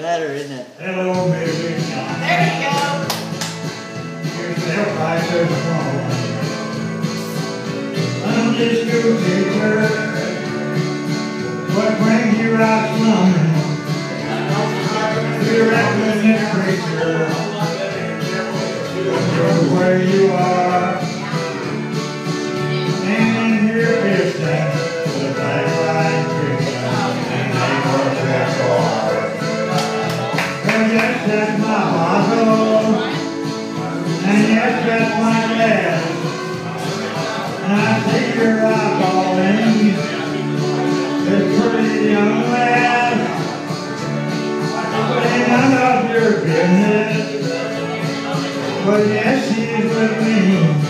better, isn't it? Hello, Mary. There you go. Here's the help right to. I'm just your teacher. What brings you out slumming? You're acting this creature. You're where you And yes, that's my dad. And I see your eyeballing. This pretty young lad. Ain't none of your business. But yes, she's with me.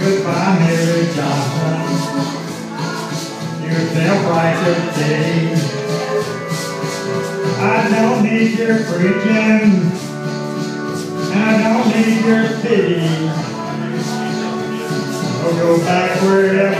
Goodbye, Mary Johnson. You self-righteous day. I don't need your preaching, I don't need your pity. I'll go back wherever